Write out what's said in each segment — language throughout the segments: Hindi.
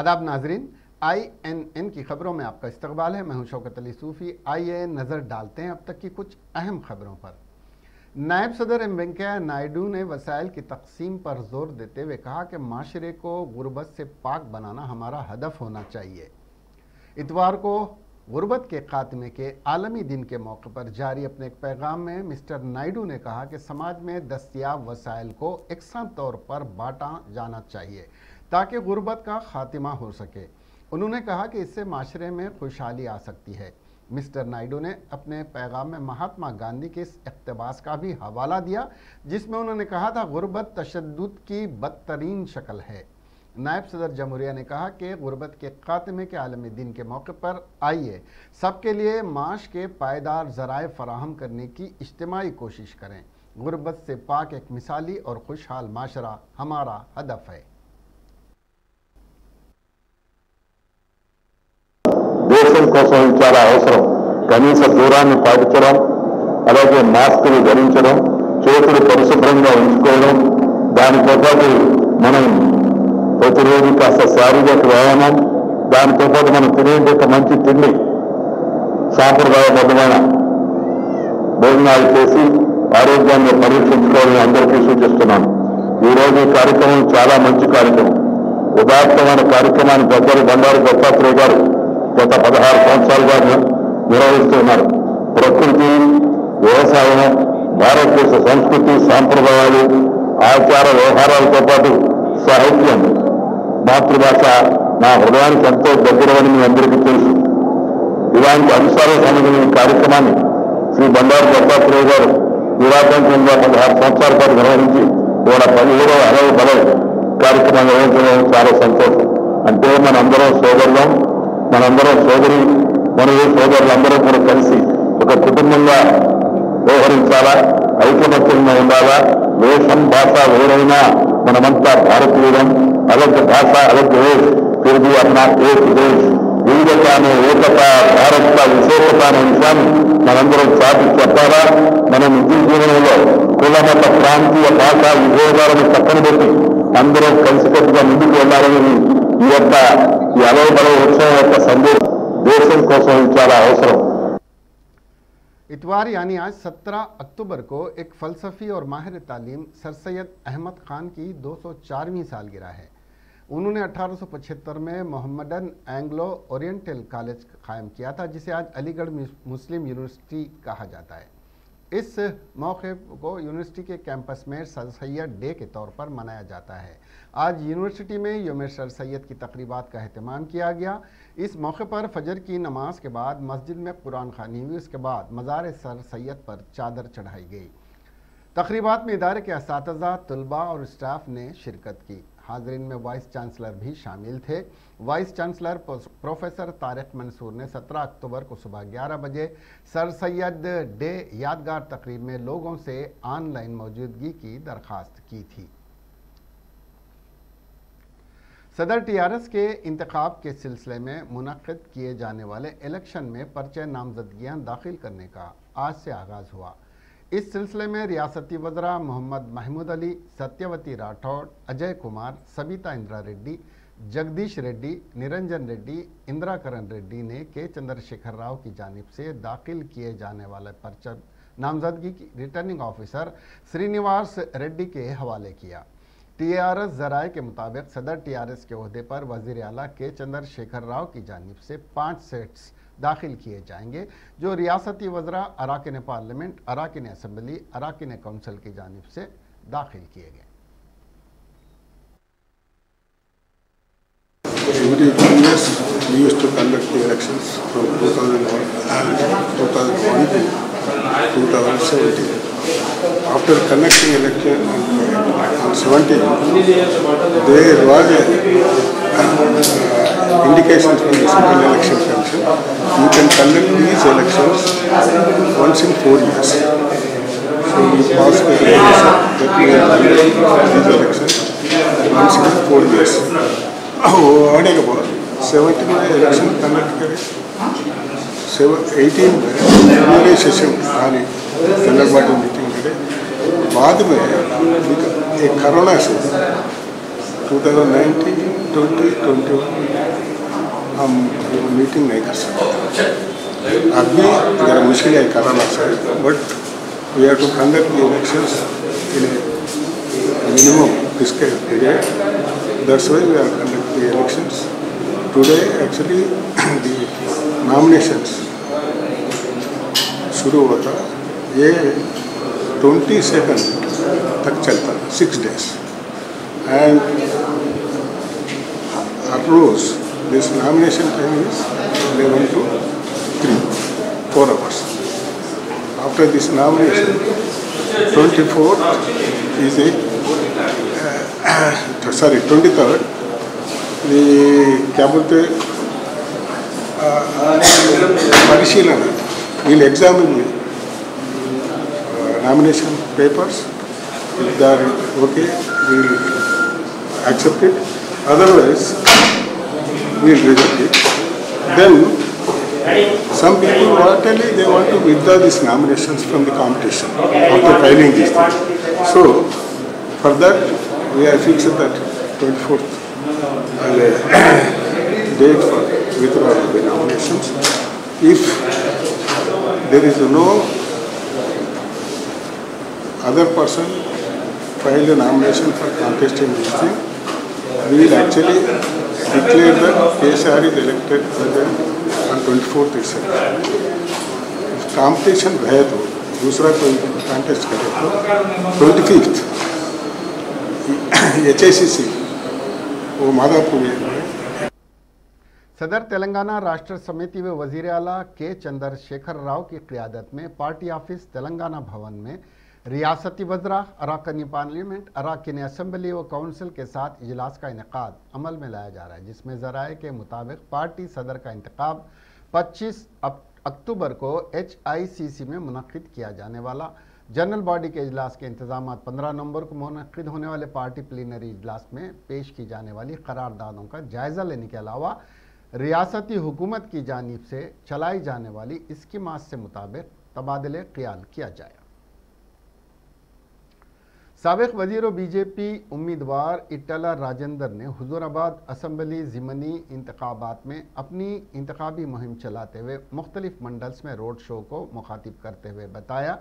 आदाब नाजरीन आई एन एन की खबरों में आपका इस्तकबाल है। मैं हूँ शौकत अली सूफ़ी। आइए नज़र डालते हैं अब तक की कुछ अहम खबरों पर। नायब सदर एम वेंकैया नायडू ने वसाइल की तकसीम पर ज़ोर देते हुए कहा कि माशरे को गुर्बत से पाक बनाना हमारा हदफ होना चाहिए। इतवार को गुर्बत के खात्मे के आलमी दिन के मौके पर जारी अपने एक पैगाम में मिस्टर नायडू ने कहा कि समाज में दस्तियाब वसाइल को एकसा तौर पर बांटा जाना चाहिए। ताकि गुर्बत का खात्मा हो सके। उन्होंने कहा कि इससे माशरे में खुशहाली आ सकती है। मिस्टर नायडू ने अपने पैगाम में महात्मा गांधी के इस अकतबास का भी हवाला दिया, जिसमें उन्होंने कहा था, गुर्बत तशद की बदतरीन शक्ल है। नायब सदर जमहूरिया ने कहा कि गुर्बत के खात्मे के आलमी दिन के मौके पर आइए, सबके लिए माश के पायदार ज़राए फराहम करने की इज्तमाही कोशिश करें। गुर्बत से पाक एक मिसाली और खुशहाल माशरा हमारा हदफ है। దేశం కోసం చాలా అవసరం. కనీస దూరాన్ని పాటించడం అలాగే మాస్కులు ధరించడం చేతులు పరిశుభ్రంగా ఉంచుకోవడం దానితో పాటు మనం ప్రతిరోజు కాస్త శారీరక వ్యాయామం దానితో పాటు మనం తినేందుకు మంచి తిండి సాంప్రదాయబద్ధమైన భోజనాలు చేసి ఆరోగ్యాన్ని పరీక్షించుకోవాలని అందరికీ సూచిస్తున్నాను. ఈ రోజు ఈ కార్యక్రమం చాలా మంచి కార్యక్రమం. ఉదాత్తమైన కార్యక్రమాన్ని దగ్గర బండారు దత్తాత్రేయ గారు గత పదహారు సంవత్సరాలుగా ని- నిర్వహిస్తున్నారు ప్రకృతి వ్యవసాయం భారతదేశ సంస్కృతి సాంప్రదాయాలు ఆచార వ్యవహారాలతో పాటు సాహిత్యం. మాతృభాష నా హృదయానికి ఎంతో దగ్గరవని మీ అందరికీ తెలుసు. ఇలాంటి అంశాలకు సంబంధించిన కార్యక్రమాన్ని శ్రీ బండారు దత్తాత్రేయ గారు విరాటంగా పదహారు సంవత్సరాల పాటు నిర్వహించి ఇవాళ పదిహేడవ అరవై బలవ కార్యక్రమం నిర్వహించడం చాలా సంతోషం. అంటే మనందరం సోదరులం మనందరం సోదరి మనువు సోదరులందరూ కూడా కలిసి ఒక కుటుంబంగా వ్యవహరించాలా? ఐకమత్యంగా ఉండాలా? వేషం భాష వేరైనా మనమంతా భారతీయులం. అలగ్ భాష అలగ్ వేష్. తిరిగి అన్న ఏక్ వేష్ వివిధతాను ఏకత భారత విశేషత అనే విషయాన్ని మనందరం చాటి చెప్పాలా? మన నిజ జీవనంలో కులమత ప్రాంతీయ భాష విభేదాలను పక్కన పెట్టి అందరం కలిసికట్టుగా ముందుకు వెళ్ళాలని ఈ యొక్క ఈ అలవ బలవ ఉత్సవం యొక్క సందేశం దేశం కోసం ఇది చాలా అవసరం इतवार यानी आज 17 अक्टूबर को एक फ़लसफ़ी और माहिर तालीम सर सैयद अहमद ख़ान की 204वीं सालगिरह है उन्होंने 1875 में मोहम्मदन एंग्लो ओरिएंटल कॉलेज कायम किया था जिसे आज अलीगढ़ मुस्लिम यूनिवर्सिटी कहा जाता है इस मौके को यूनिवर्सिटी के कैंपस में सर सैद डे के तौर पर मनाया जाता है। आज यूनिवर्सिटी में योम सर सैद की तकरीबा का अहतमाम किया गया। इस मौके पर फजर की नमाज़ के बाद मस्जिद में कुरान खानी हुई। उसके बाद मज़ार सर सैद पर चादर चढ़ाई गई। तकरीबा में इदारे के इस तलबा और स्टाफ ने शिरकत की। हाजरीन में वाइस चांसलर भी शामिल थे। Vice chancellor professor Tariq Mansoor ने 17 अक्टूबर को सुबह 11 बजे सर सैयद डे यादगार तकरीब में लोगों से ऑनलाइन मौजूदगी की दरख्वास्त की थी। सदर टीआरएस के इंतखाब के सिलसिले में मुनद किए जाने वाले इलेक्शन में पर्चे नामजदगियाँ दाखिल करने का आज से आगाज़ हुआ। इस सिलसिले में रियासती वजरा मोहम्मद महमूद अली, सत्यवती राठौड़ अजय कुमार सबिता इंदिरा रेड्डी, जगदीश रेड्डी, निरंजन रेड्डी इंदिरा करण रेड्डी ने के चंद्रशेखर राव की जानिब से दाखिल किए जाने वाले पर्चा नामजदगी की रिटर्निंग ऑफिसर श्रीनिवास रेड्डी के हवाले किया। टीआरएस जराए के मुताबिक सदर टीआरएस के अहदे पर वज़ीर अला के चंद्रशेखर राव की जानिब से पाँच सेट्स दाखिल किए जाएँगे जो रियासती वज़रा अरकन पार्लियामेंट अरकन असम्बली अरकन कौंसिल की जानब से दाखिल किए गए। After connecting election on 17, there was a indication from the Central Election Commission, you can conduct these elections once in four years. So we passed the resolution that we will conduct these elections once in four years. होने के बाद सेवेंटी में इलेक्शन कंडक्ट करे एटीन में पूरे सेशन खाली जनरल बॉडी मीटिंग करे बाद में एक कोरोना से 2019-20-21 हम मीटिंग नहीं कर सकते। अभी जरा मुश्किल है कारण से but we have to conduct election in minimum इसके period way we are conduct the election today actually the nomination शुरू था। ये ट्वेंटी सेकेंड तक चलता six days and rose this nomination time is 11 to 3 4 hours after this nomination 24th is a uh, sorry 23rd the बोलते परिशीलन will examine the uh, nomination papers if they are okay we'll accept it otherwise it then some people voluntarily they want to withdraw these nominations from the competition after filing these things. So for that we have fixed that 24th uh, date for withdrawal of the nominations. If there is no other person filed a nomination for contesting this thing, we will actually declare that KSR is elected on 24th itself. If competition है तो दूसरा कोई contest करे तो 25th एच वो में सदर तेलंगाना राष्ट्र समिति व वज़ीर अला के चंद्रशेखर राव की क्यादत में पार्टी ऑफ़िस तेलंगाना भवन में रियासती वजरा अराकनी पार्लियामेंट अराकन असम्बली व काउंसिल के साथ इजलास का इनका अमल में लाया जा रहा है, जिसमें जराए के मुताबिक पार्टी सदर का इंतखब 25 अक्टूबर को एच आई सी सी में मनद किया जाने वाला। जनरल बॉडी के अजलास के इंतज़ाम 15 नवंबर को मनद होने वाले पार्टी प्लीनरी इजलास में पेश की जाने वाली करारदादों का जायज़ा लेने के अलावा रियासती हुकूमत की जानब से चलाई जाने वाली स्कीमात से मुताबिक तबादले ख्याल किया जाए सबक वज़ीर बीजेपी उम्मीदवार इटला राजेंद्र ने हजूराबाद असम्बली ज़िमनी इंतबात में अपनी इंतबी मुहिम चलाते हुए मुख्तलिफ़ मंडल्स में रोड शो को मुखातिब करते हुए बताया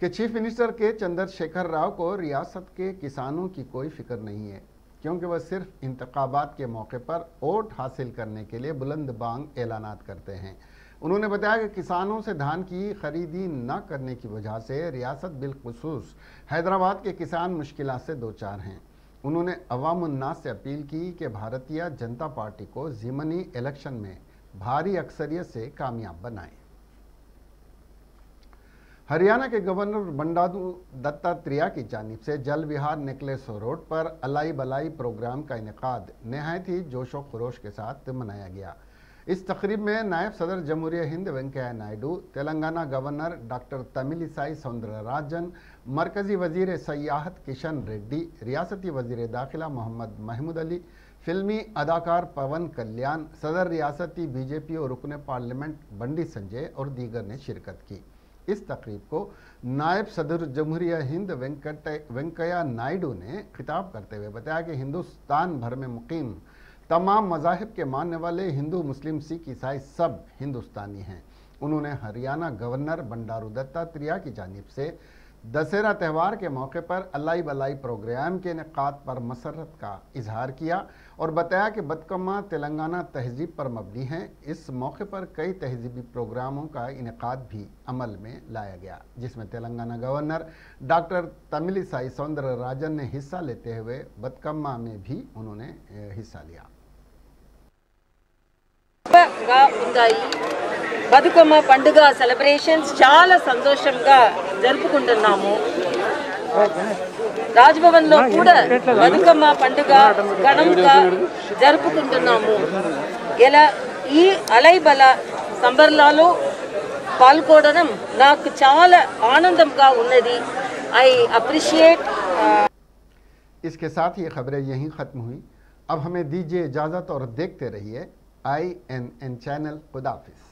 कि चीफ मिनिस्टर के चंद्रशेखर राव को रियासत के किसानों की कोई फ़िक्र नहीं है, क्योंकि वह सिर्फ़ इंतबात के मौके पर वोट हासिल करने के लिए बुलंद बांग ऐलानात करते हैं। उन्होंने बताया कि किसानों से धान की खरीदी न करने की वजह से रियासत बिलखसूस। हैदराबाद के किसान मुश्किल से दो चार हैं। उन्होंने अवामनास से अपील की कि भारतीय जनता पार्टी को ज़िमनी इलेक्शन में भारी अक्सरियत से कामयाब बनाएँ। हरियाणा के गवर्नर बंडारू दत्तात्रेय की जानब से जल विहार नेकलेस रोड पर अलाई बलाई प्रोग्राम का इनका नहायत ही जोशो खरोश के साथ मनाया गया। इस तकरीब में नायब सदर जमहूरिया हिंद वेंकैया नायडू, तेलंगाना गवर्नर डॉक्टर तमिलिसाई सौंदरराजन, मरकजी वज़ीर सयाहत किशन रेड्डी, रियासती वज़ीर दाखिला मोहम्मद महमूद अली, फिल्मी अदाकार पवन कल्याण, सदर रियासती बीजेपी और रुकन पार्लियामेंट बंडी संजय और दीगर ने शिरकत की। इस तकरीब को नायब सदर जमहूरिया हिंद वेंकट वेंकैया नायडू ने खिताब करते हुए बताया कि हिंदुस्तान भर में मुकीम तमाम मजाहब के मानने वाले हिंदू मुस्लिम सिख ईसाई सब हिंदुस्तानी हैं। उन्होंने हरियाणा गवर्नर बंडारू दत्तात्रेय की जानब से दशहरा त्यौहार के मौके पर अलाई बलाई प्रोग्राम के इनका पर मसरत का इजहार किया और बताया कि बदकमा तेलंगाना तहजीब पर मबनी है। इस मौके पर कई तहजीबी प्रोग्रामों का इनका भी अमल में लाया गया, जिसमें Telangana governor doctor Tamilisai Soundararajan ने हिस्सा लेते हुए बदकम्मा में भी उन्होंने हिस्सा लिया। గా ఉన్నాయి బతుకమ్మ పండుగ సెలబ్రేషన్స్ చాలా సంతోషంగా జరుపుకుంటున్నాము రాజ్భవన్ లో కూడా బతుకమ్మ పండుగ ఘనంగా జరుపుకుంటున్నాము ఇలా ఈ అలైబల సంబర్లాలో పాల్గొనడం నాకు చాలా ఆనందంగా ఉన్నది ఐ అప్రిషియేట్ इसके साथ ये खबरें यहीं ख़त्म हुई अब हमें दीजिए इजाज़त और देखते रहिए आई एन एन चैनल खुदाफिज